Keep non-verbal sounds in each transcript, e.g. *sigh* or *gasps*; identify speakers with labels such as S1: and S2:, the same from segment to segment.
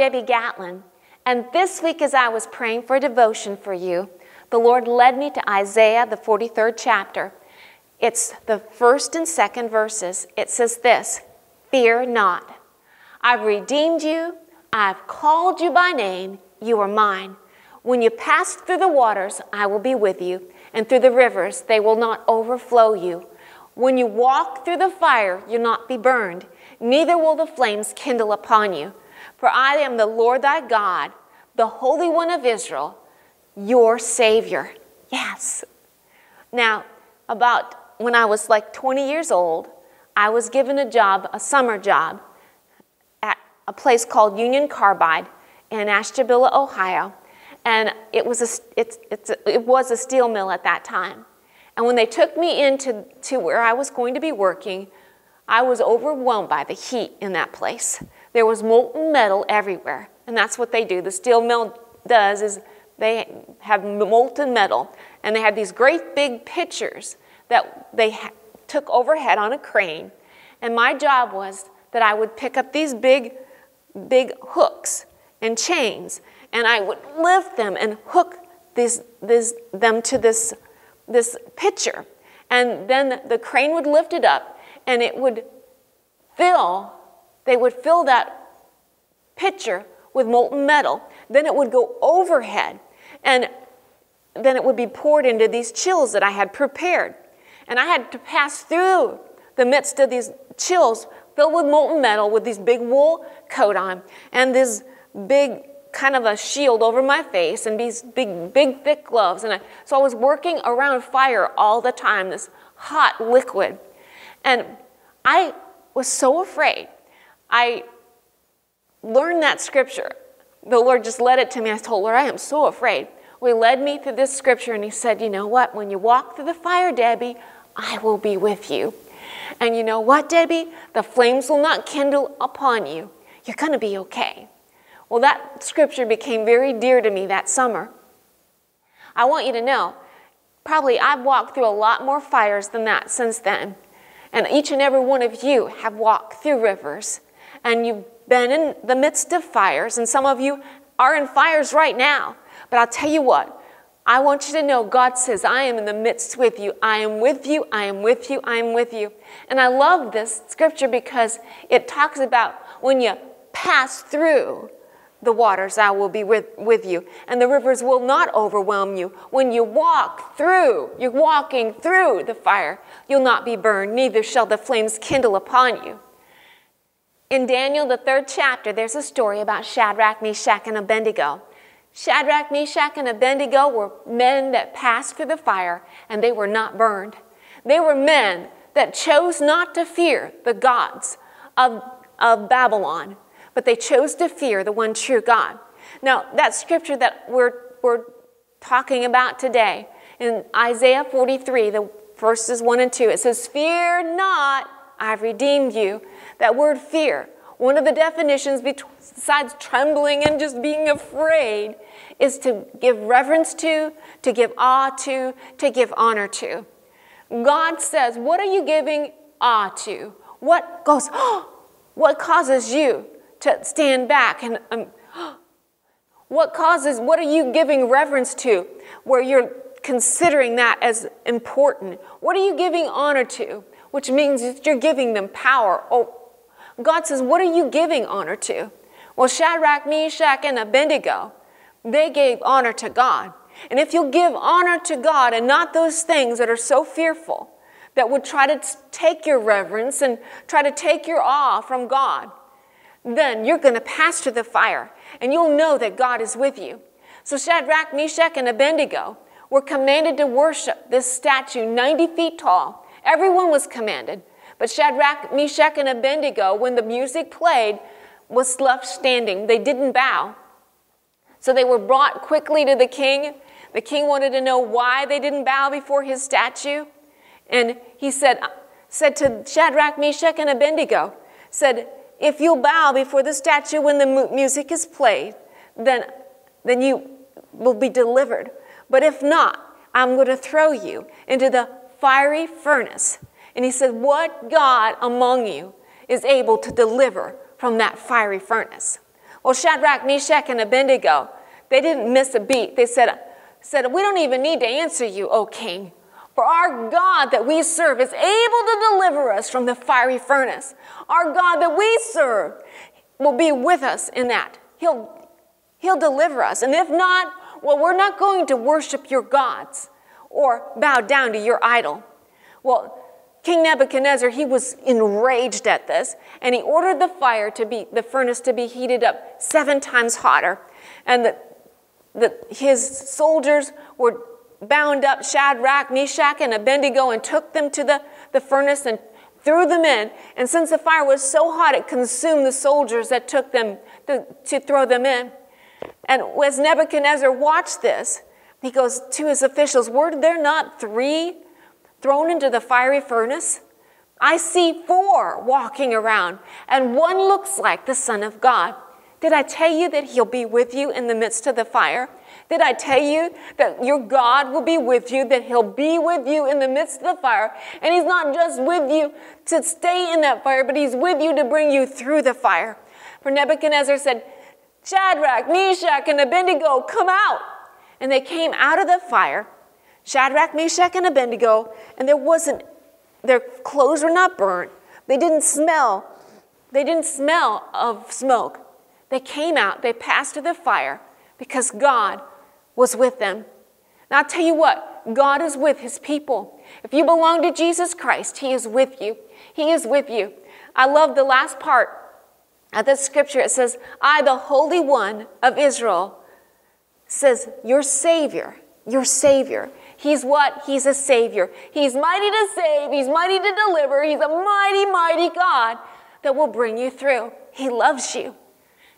S1: Debi Gatlyn, and this week, as I was praying for a devotion for you, the Lord led me to Isaiah, the 43rd chapter. It's the first and second verses. It says this Fear not. I've redeemed you, I've called you by name, you are mine. When you pass through the waters, I will be with you, and through the rivers, they will not overflow you. When you walk through the fire, you'll not be burned, neither will the flames kindle upon you. For I am the Lord thy God, the Holy One of Israel, your Savior. Yes. Now, about when I was like 20 years old, I was given a job, a summer job, at a place called Union Carbide in Ashtabula, Ohio. And it was a, it, it's a, it was a steel mill at that time. And when they took me into to where I was going to be working, I was overwhelmed by the heat in that place. There was molten metal everywhere, and that's what they do. The steel mill does is they have molten metal, and they had these great big pitchers that they took overhead on a crane. And my job was that I would pick up these big, big hooks and chains, and I would lift them and hook these, them to this, this pitcher. And then the crane would lift it up, and it would fill, they would fill that pitcher with molten metal. Then it would go overhead, and then it would be poured into these chills that I had prepared. And I had to pass through the midst of these chills filled with molten metal with these big wool coat on and this big kind of a shield over my face and these big, big, thick gloves. And I, so I was working around fire all the time, this hot liquid. And I was so afraid. I learned that scripture. The Lord just led it to me. I told Lord, I am so afraid. We led me through this scripture, and He said, You know what? When you walk through the fire, Debi, I will be with you. And you know what, Debi? The flames will not kindle upon you. You're going to be okay. Well, that scripture became very dear to me that summer. I want you to know, probably I've walked through a lot more fires than that since then. And each and every one of you have walked through rivers, and you've been in the midst of fires, and some of you are in fires right now. But I'll tell you what, I want you to know God says, I am in the midst with you. I am with you. I am with you. I am with you. And I love this scripture because it talks about when you pass through the waters, I will be with, with you, and the rivers will not overwhelm you. When you walk through, you're walking through the fire, you'll not be burned, neither shall the flames kindle upon you. In Daniel, the third chapter, there's a story about Shadrach, Meshach, and Abednego. Shadrach, Meshach, and Abednego were men that passed through the fire and they were not burned. They were men that chose not to fear the gods of, of Babylon, but they chose to fear the one true God. Now, that scripture that we're, we're talking about today in Isaiah 43, the verses 1 and 2, it says, Fear not, I've redeemed you. That word fear, one of the definitions besides trembling and just being afraid is to give reverence to, to give awe to, to give honor to. God says, What are you giving awe to? What goes, oh, *gasps* what causes you to stand back and um, *gasps* what causes, what are you giving reverence to where you're considering that as important? What are you giving honor to? Which means you're giving them power. God says, What are you giving honor to? Well, Shadrach, Meshach, and Abednego, they gave honor to God. And if you'll give honor to God and not those things that are so fearful, that would try to take your reverence and try to take your awe from God, then you're going to pass through the fire and you'll know that God is with you. So Shadrach, Meshach, and Abednego were commanded to worship this statue 90 feet tall. Everyone was commanded. But Shadrach, Meshach, and Abednego, when the music played, was left standing. They didn't bow. So they were brought quickly to the king. The king wanted to know why they didn't bow before his statue. And he said, said to Shadrach, Meshach, and Abednego, said, if you'll bow before the statue when the music is played, then, then you will be delivered. But if not, I'm going to throw you into the fiery furnace and he said, What God among you is able to deliver from that fiery furnace? Well, Shadrach, Meshach, and Abednego, they didn't miss a beat. They said, said, We don't even need to answer you, O king. For our God that we serve is able to deliver us from the fiery furnace. Our God that we serve will be with us in that. He'll, he'll deliver us. And if not, well, we're not going to worship your gods or bow down to your idol. Well, King Nebuchadnezzar, he was enraged at this, and he ordered the fire to be, the furnace to be heated up seven times hotter. And the, the, his soldiers were bound up Shadrach, Meshach, and Abednego and took them to the, the furnace and threw them in. And since the fire was so hot, it consumed the soldiers that took them to, to throw them in. And as Nebuchadnezzar watched this, he goes to his officials, Were there not three thrown into the fiery furnace? I see four walking around, and one looks like the Son of God. Did I tell you that he'll be with you in the midst of the fire? Did I tell you that your God will be with you, that he'll be with you in the midst of the fire? And he's not just with you to stay in that fire, but he's with you to bring you through the fire. For Nebuchadnezzar said, Shadrach, Meshach, and Abednego, come out. And they came out of the fire, Shadrach, Meshach, and Abednego, and there wasn't, their clothes were not burnt. They didn't smell, they didn't smell of smoke. They came out, they passed through the fire because God was with them. Now, I'll tell you what, God is with his people. If you belong to Jesus Christ, he is with you. He is with you. I love the last part of the scripture. It says, I, the Holy One of Israel, says, Your Savior, your Savior. He's what? He's a Savior. He's mighty to save, He's mighty to deliver. He's a mighty, mighty God that will bring you through. He loves you.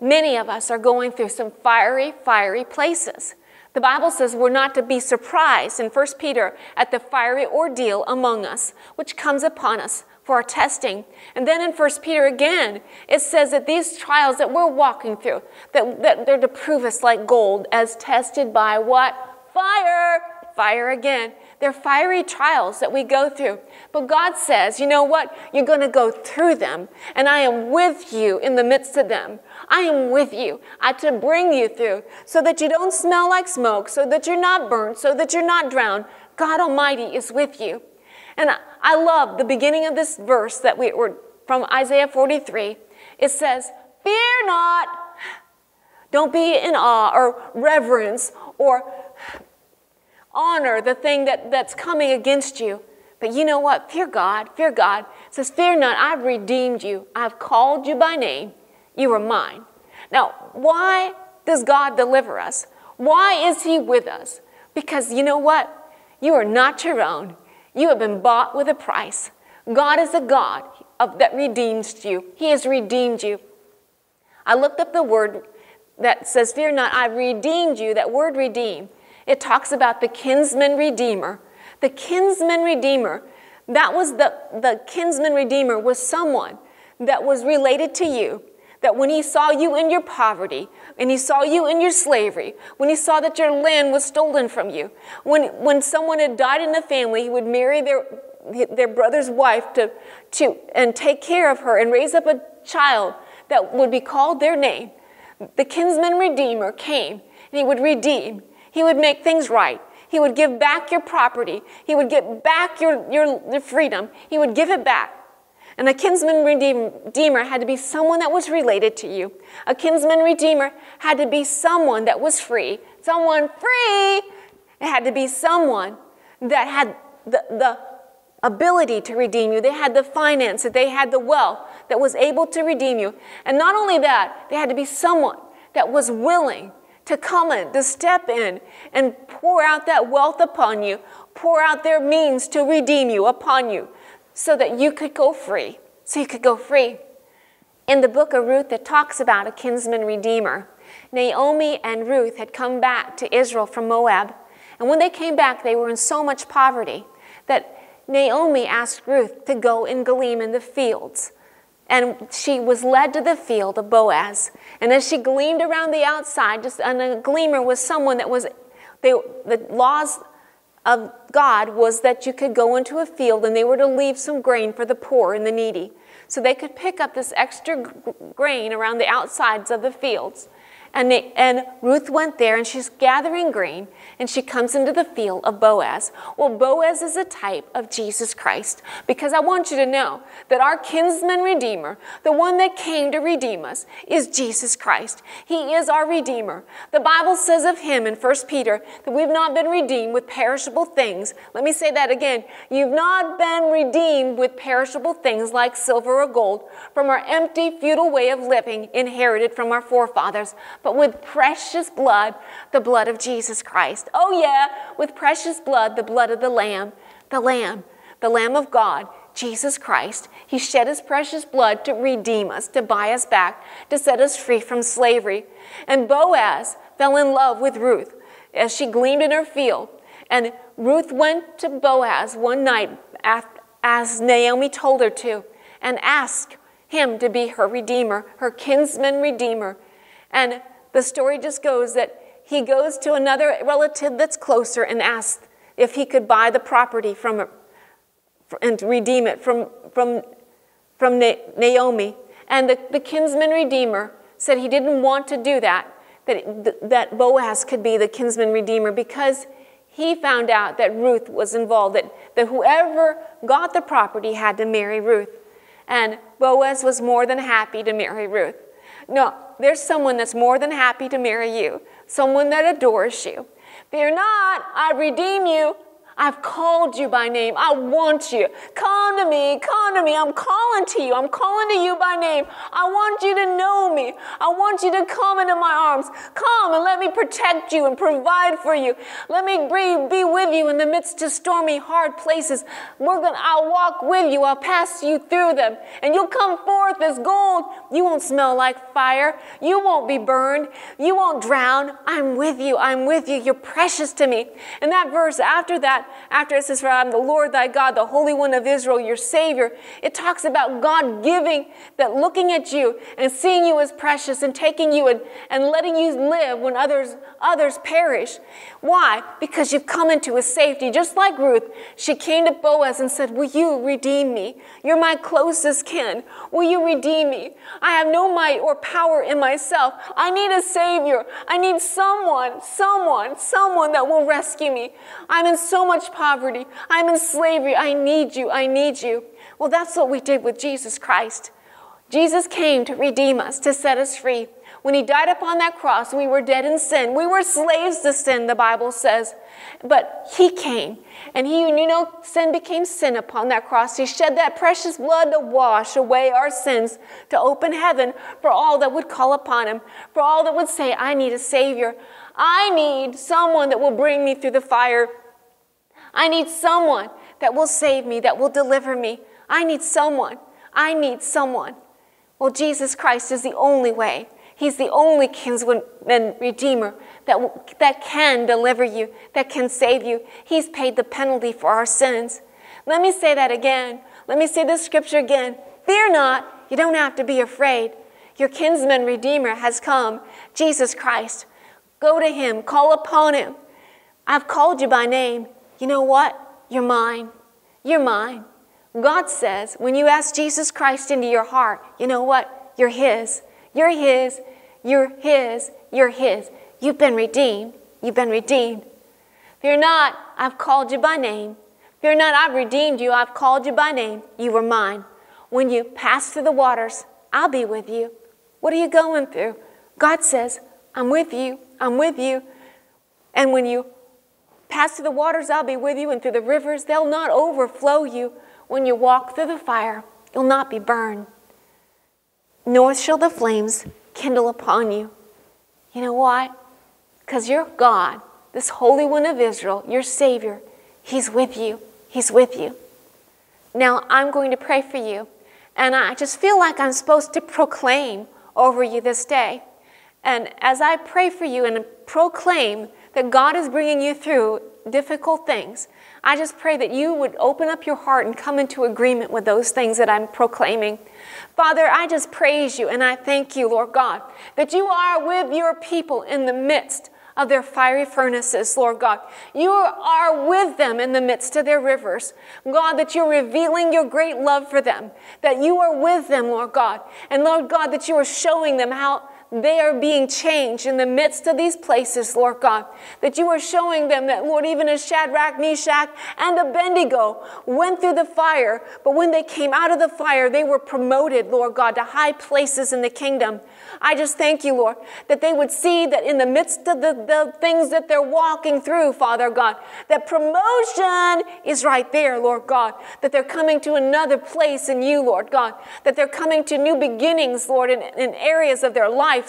S1: Many of us are going through some fiery, fiery places. The Bible says we're not to be surprised in 1 Peter at the fiery ordeal among us, which comes upon us for our testing. And then in 1 Peter again, it says that these trials that we're walking through, that, that they're to prove us like gold as tested by what? Fire! Fire again. They're fiery trials that we go through. But God says, you know what? You're going to go through them, and I am with you in the midst of them. I am with you I, to bring you through so that you don't smell like smoke, so that you're not burnt, so that you're not drowned. God Almighty is with you. And I, love the beginning of this verse that we were from Isaiah 43. It says, Fear not. Don't be in awe or reverence or honor the thing that, that's coming against you. But you know what? Fear God. Fear God. It says, Fear not. I've redeemed you. I've called you by name. You are mine. Now, why does God deliver us? Why is He with us? Because you know what? You are not your own. You have been bought with a price. God is a God of, that redeems you. He has redeemed you. I looked up the word that says, Fear not, I've redeemed you. That word redeem it talks about the kinsman redeemer. The kinsman redeemer, that was the, the kinsman redeemer was someone that was related to you. That when he saw you in your poverty, and he saw you in your slavery, when he saw that your land was stolen from you, when, when someone had died in the family, he would marry their, their brother's wife to, to, and take care of her and raise up a child that would be called their name. The kinsman redeemer came and he would redeem. He would make things right. He would give back your property. He would get back your, your, your freedom. He would give it back. And a kinsman redeemer had to be someone that was related to you. A kinsman redeemer had to be someone that was free. Someone free! It had to be someone that had the, the ability to redeem you. They had the finances, they had the wealth that was able to redeem you. And not only that, they had to be someone that was willing to come in, to step in and pour out that wealth upon you, pour out their means to redeem you upon you so that you could go free. So you could go free. In the book of Ruth, it talks about a kinsman redeemer. Naomi and Ruth had come back to Israel from Moab. And when they came back, they were in so much poverty that Naomi asked Ruth to go and glean in the fields. And she was led to the field of Boaz. And as she gleamed around the outside, just and a gleamer was someone that was, they, the laws of God was that you could go into a field and they were to leave some grain for the poor and the needy. So they could pick up this extra grain around the outsides of the fields. And, they, and Ruth went there and she's gathering grain and she comes into the field of Boaz. Well, Boaz is a type of Jesus Christ because I want you to know that our kinsman redeemer, the one that came to redeem us, is Jesus Christ. He is our redeemer. The Bible says of him in 1 Peter that we've not been redeemed with perishable things. Let me say that again. You've not been redeemed with perishable things like silver or gold from our empty, futile way of living inherited from our forefathers but with precious blood, the blood of Jesus Christ. Oh, yeah, with precious blood, the blood of the Lamb, the Lamb, the Lamb of God, Jesus Christ. He shed his precious blood to redeem us, to buy us back, to set us free from slavery. And Boaz fell in love with Ruth as she gleaned in her field. And Ruth went to Boaz one night, as Naomi told her to, and asked him to be her redeemer, her kinsman redeemer. And the story just goes that he goes to another relative that's closer and asks if he could buy the property from and redeem it from, from, from Naomi. And the, the kinsman redeemer said he didn't want to do that, that, that Boaz could be the kinsman redeemer because he found out that Ruth was involved, that, that whoever got the property had to marry Ruth. And Boaz was more than happy to marry Ruth. No, there's someone that's more than happy to marry you, someone that adores you. Fear not, I redeem you. I've called you by name. I want you. Come to me. Come to me. I'm calling to you. I'm calling to you by name. I want you to know me. I want you to come into my arms. Come and let me protect you and provide for you. Let me be with you in the midst of stormy, hard places. We're gonna, I'll walk with you. I'll pass you through them. And you'll come forth as gold. You won't smell like fire. You won't be burned. You won't drown. I'm with you. I'm with you. You're precious to me. And that verse after that, after it says, For I am the Lord thy God, the Holy One of Israel, your Savior, it talks about God giving, that looking at you and seeing you as precious and taking you and, and letting you live when others, others perish. Why? Because you've come into his safety. Just like Ruth, she came to Boaz and said, Will you redeem me? You're my closest kin. Will you redeem me? I have no might or power in myself. I need a Savior. I need someone, someone, someone that will rescue me. I'm in so much much poverty. I'm in slavery. I need you. I need you. Well, that's what we did with Jesus Christ. Jesus came to redeem us, to set us free. When he died upon that cross, we were dead in sin. We were slaves to sin, the Bible says. But he came, and he, you know, sin became sin upon that cross. He shed that precious blood to wash away our sins, to open heaven for all that would call upon him, for all that would say, I need a Savior. I need someone that will bring me through the fire I need someone that will save me, that will deliver me. I need someone. I need someone. Well, Jesus Christ is the only way. He's the only kinsman redeemer that, that can deliver you, that can save you. He's paid the penalty for our sins. Let me say that again. Let me say this scripture again. Fear not. You don't have to be afraid. Your kinsman redeemer has come, Jesus Christ. Go to him, call upon him. I've called you by name. You know what? You're mine. You're mine. God says when you ask Jesus Christ into your heart, you know what? You're His. You're His. You're His. You're His. You've been redeemed. You've been redeemed. Fear not, I've called you by name. Fear not, I've redeemed you. I've called you by name. You were mine. When you pass through the waters, I'll be with you. What are you going through? God says, I'm with you. I'm with you. And when you Pass through the waters, I'll be with you, and through the rivers, they'll not overflow you. When you walk through the fire, you'll not be burned, nor shall the flames kindle upon you. You know why? Because your God, this Holy One of Israel, your Savior, He's with you. He's with you. Now, I'm going to pray for you, and I just feel like I'm supposed to proclaim over you this day. And as I pray for you and proclaim that God is bringing you through difficult things, I just pray that you would open up your heart and come into agreement with those things that I'm proclaiming. Father, I just praise you and I thank you, Lord God, that you are with your people in the midst of their fiery furnaces, Lord God. You are with them in the midst of their rivers. God, that you're revealing your great love for them, that you are with them, Lord God. And Lord God, that you are showing them how they are being changed in the midst of these places, Lord God. That you are showing them that, Lord, even as Shadrach, Meshach, and Abednego went through the fire, but when they came out of the fire, they were promoted, Lord God, to high places in the kingdom. I just thank you, Lord, that they would see that in the midst of the, the things that they're walking through, Father God, that promotion is right there, Lord God, that they're coming to another place in you, Lord God, that they're coming to new beginnings, Lord, in, in areas of their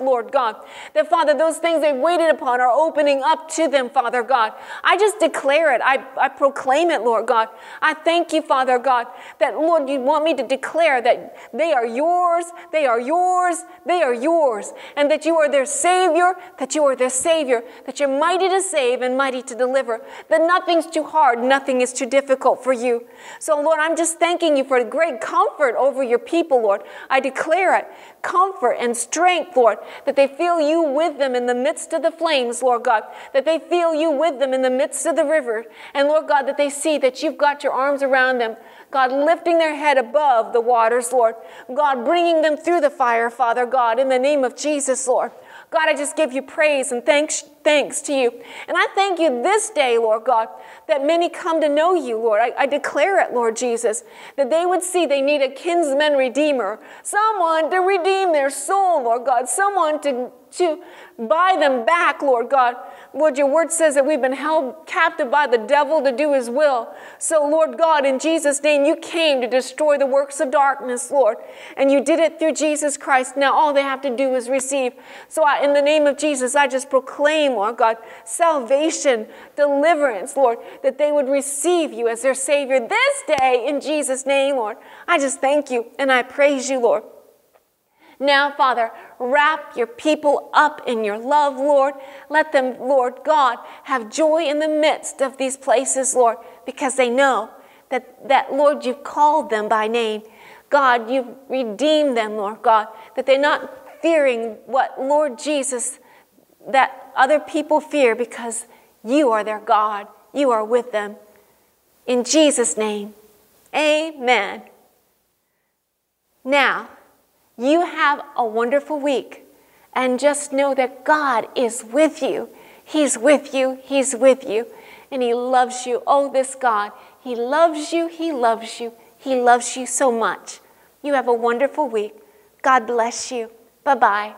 S1: Lord God. That, Father, those things they've waited upon are opening up to them, Father God. I just declare it. I, I proclaim it, Lord God. I thank you, Father God, that, Lord, you want me to declare that they are yours, they are yours, they are yours, and that you are their Savior, that you are their Savior, that you're mighty to save and mighty to deliver, that nothing's too hard, nothing is too difficult for you. So, Lord, I'm just thanking you for the great comfort over your people, Lord. I declare it comfort and strength, Lord, that they feel you with them in the midst of the flames, Lord God, that they feel you with them in the midst of the river, and Lord God, that they see that you've got your arms around them, God, lifting their head above the waters, Lord. God, bringing them through the fire, Father God, in the name of Jesus, Lord. God, I just give you praise and thanks, thanks to you. And I thank you this day, Lord God, that many come to know you, Lord. I, I declare it, Lord Jesus, that they would see they need a kinsman redeemer, someone to redeem their soul, Lord God, someone to, to buy them back, Lord God. Lord, your word says that we've been held captive by the devil to do his will. So, Lord God, in Jesus' name, you came to destroy the works of darkness, Lord. And you did it through Jesus Christ. Now, all they have to do is receive. So, I, in the name of Jesus, I just proclaim, Lord God, salvation, deliverance, Lord, that they would receive you as their Savior this day in Jesus' name, Lord. I just thank you and I praise you, Lord. Now, Father, wrap your people up in your love, Lord. Let them, Lord God, have joy in the midst of these places, Lord, because they know that, that Lord, you've called them by name. God, you've redeemed them, Lord God, that they're not fearing what, Lord Jesus, that other people fear because you are their God. You are with them. In Jesus' name, amen. Now, you have a wonderful week. And just know that God is with you. He's with you. He's with you. And He loves you. Oh, this God. He loves you. He loves you. He loves you so much. You have a wonderful week. God bless you. Bye bye.